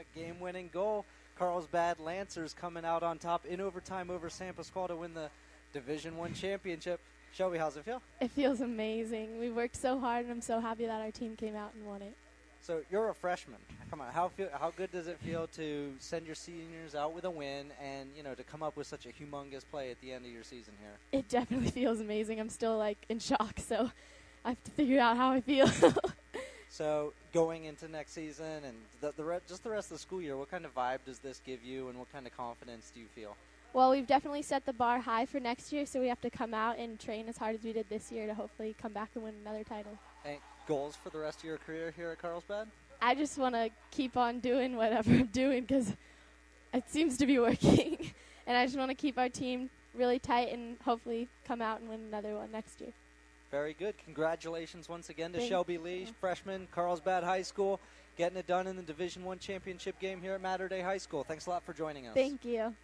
a game-winning goal. Carlsbad Lancers coming out on top in overtime over San Pasqual to win the Division One championship. Shelby, how's it feel? It feels amazing. We worked so hard, and I'm so happy that our team came out and won it. So you're a freshman. Come on, how feel, how good does it feel to send your seniors out with a win, and you know to come up with such a humongous play at the end of your season here? It definitely feels amazing. I'm still like in shock, so I have to figure out how I feel. so going into next season and the, the re- just the rest of the school year, what kind of vibe does this give you, and what kind of confidence do you feel? Well, we've definitely set the bar high for next year, so we have to come out and train as hard as we did this year to hopefully come back and win another title. And goals for the rest of your career here at Carlsbad? I just want to keep on doing whatever I'm doing because it seems to be working. and I just want to keep our team really tight and hopefully come out and win another one next year. Very good. Congratulations once again to Thank Shelby Lee, freshman, Carlsbad High School, getting it done in the Division One championship game here at Mater Dei High School. Thanks a lot for joining us. Thank you.